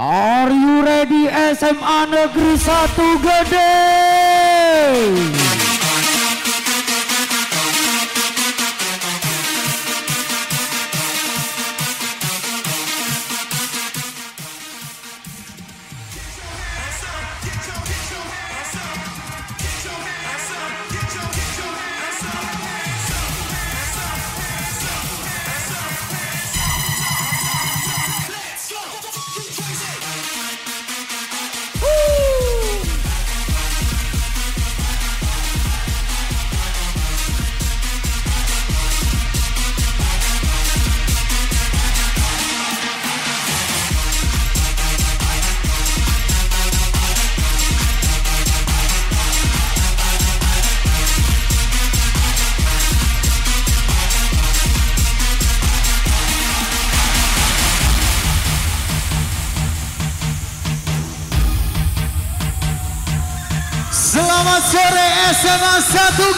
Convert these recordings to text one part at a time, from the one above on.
Are you ready SMA Negeri 1 Gede?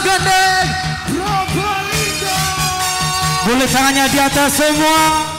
1 Gendeng Probolinggo. Boleh tangannya di atas semua.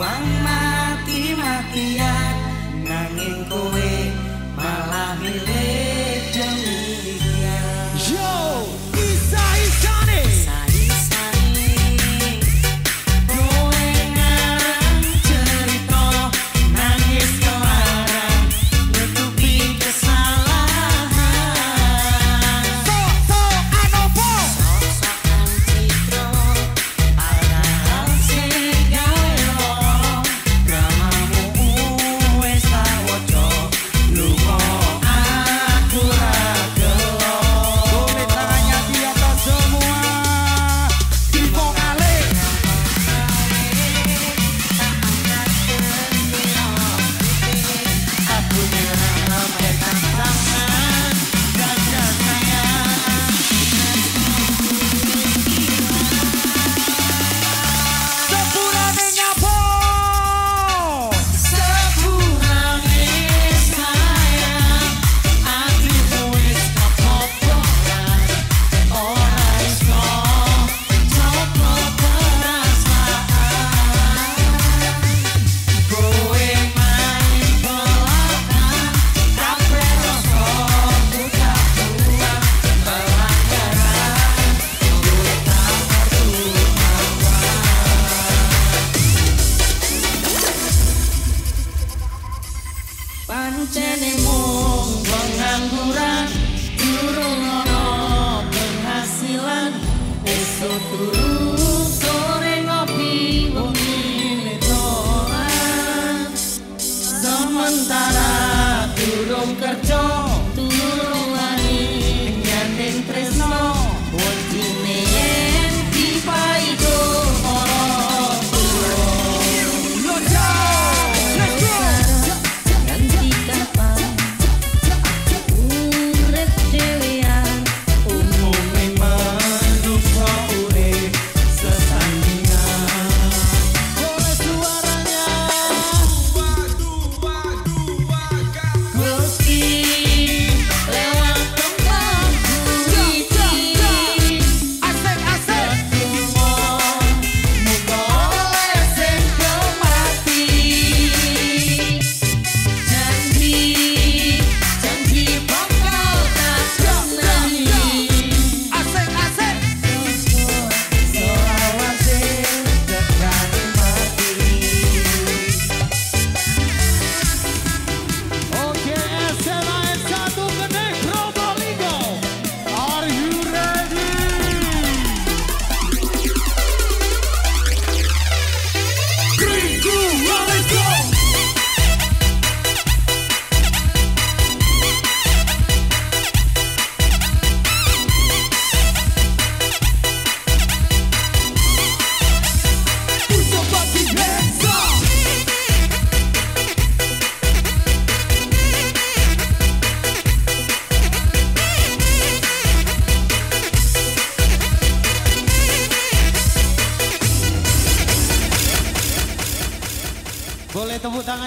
Berjuang mati-matian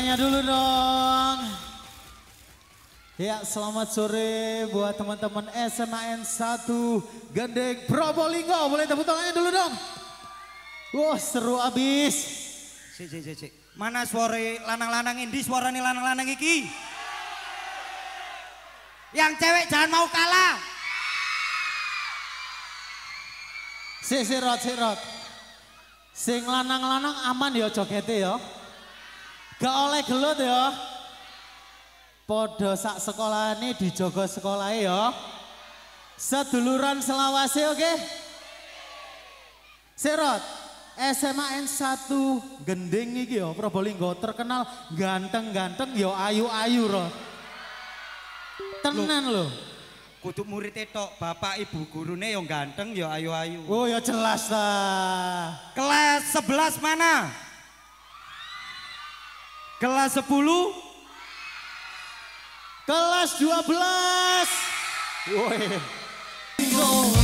tangannya dulu dong. Ya, selamat sore buat teman-teman SMAN 1 Gendek Probolinggo. Boleh tepuk tangannya dulu dong. Wah, seru abis. Sik sik sik sik. Mana suara lanang-lanang ini, suarane lanang-lanang iki? Yang cewek jangan mau kalah. Si, si, Rod, si, Rod. Sing lanang-lanang aman ya jogete ya. Gak oleh gelut ya. Podo sak sekolah ini dijogo sekolah ya. Seduluran selawase oke? Sirot, SMA N1 gending iki ya Probolinggo terkenal ganteng-ganteng ya ayu-ayu Rod. Tenan loh. Kudu murid tok, bapak ibu gurune yang ganteng ya ayu-ayu. Oh ya jelas lah. Kelas 11 mana? Kelas 10? Kelas 12. Woi.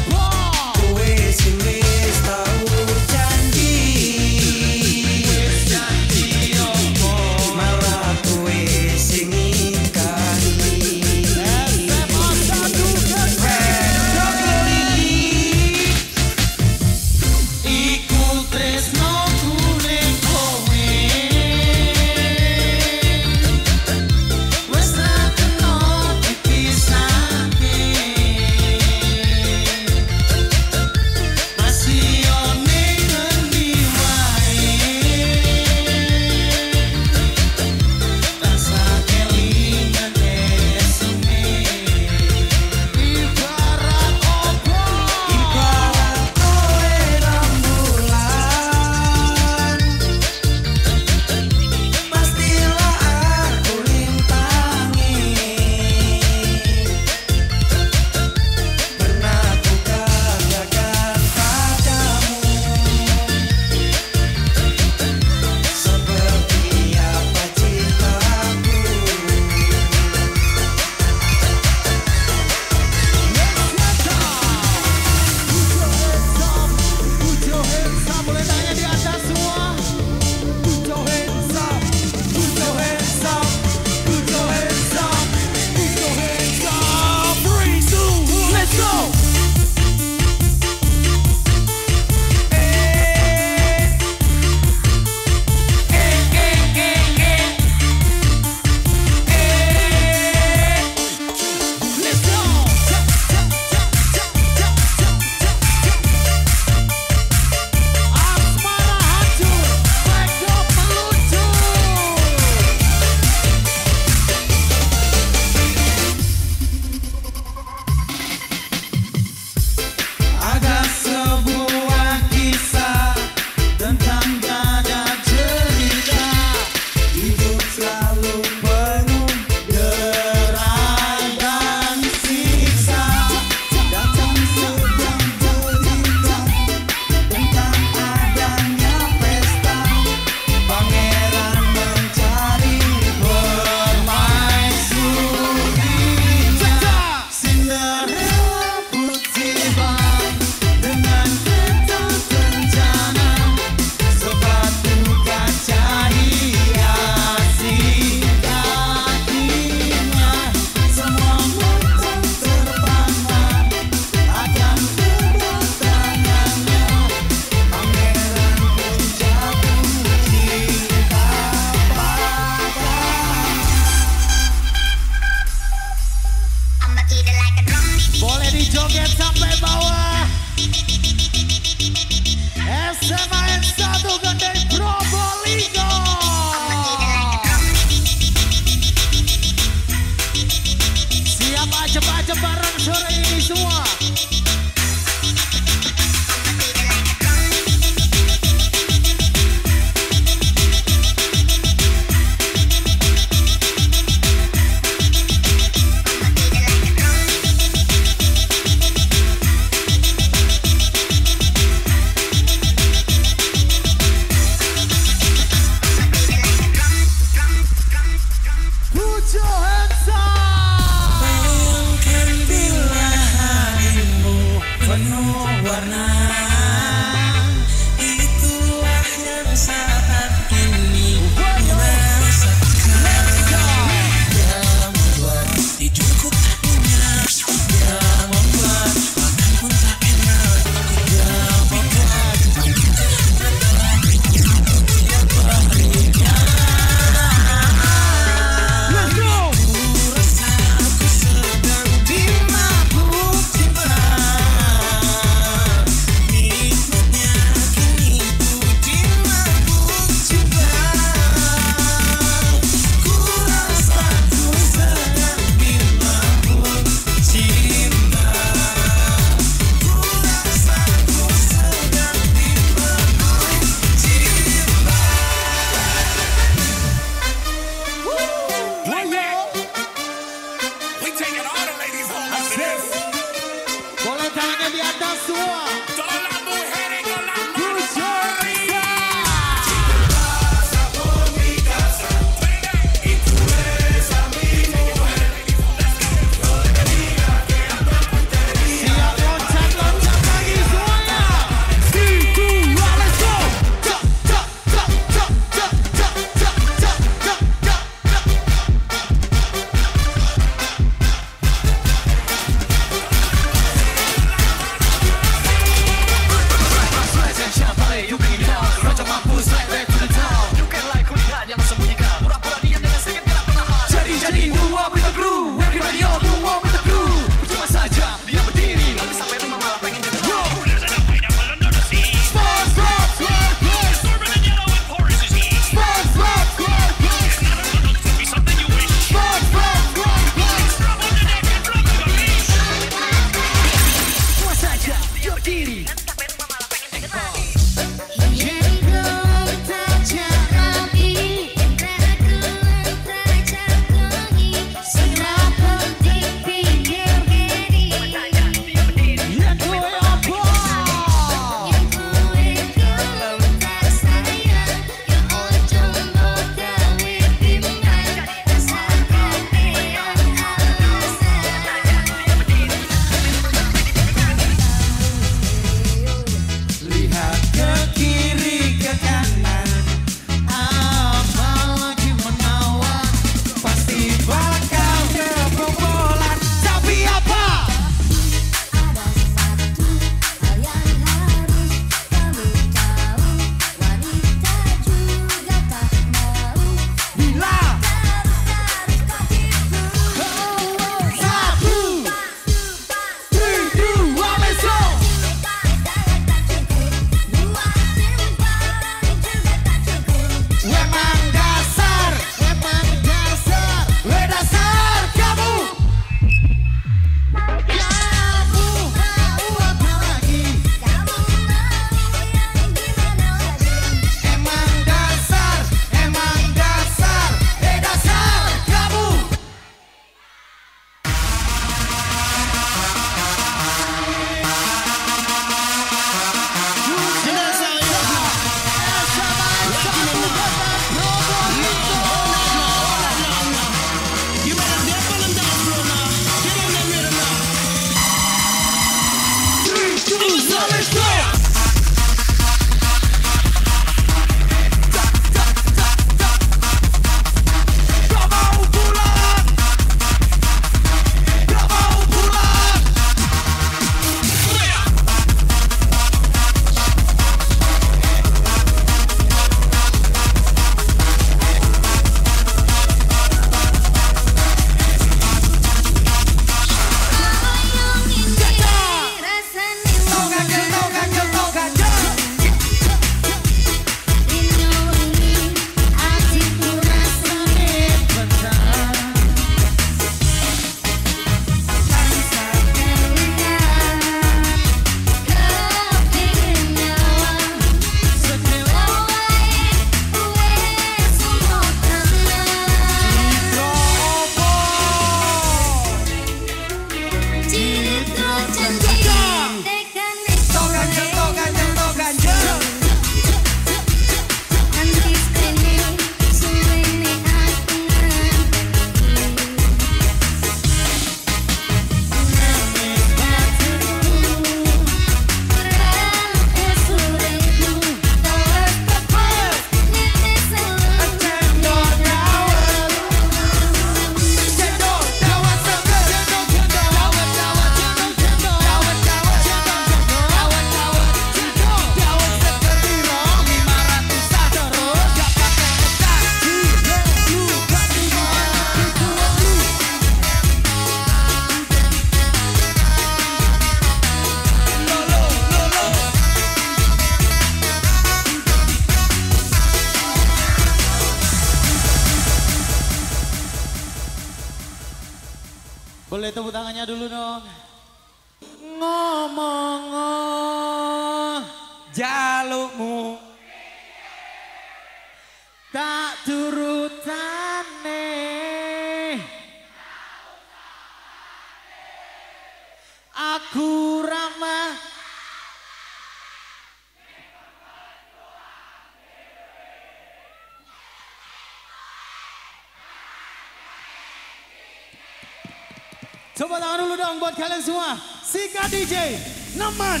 buat kalian semua. Sika DJ, Neman.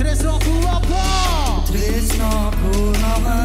Tresno ku apa? Tresno ku nomor.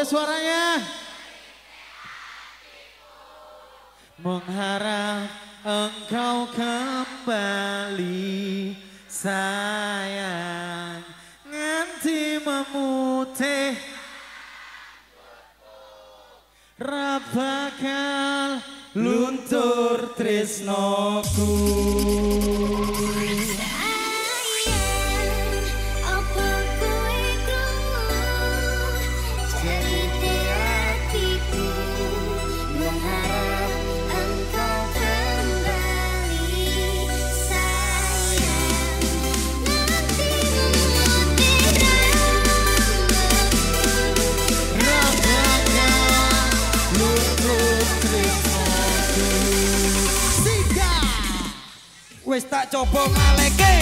Suaranya. Mengharap engkau kembali sayang. nganti memutih. Rapakal luntur trisnoku. wis tak coba ngaleke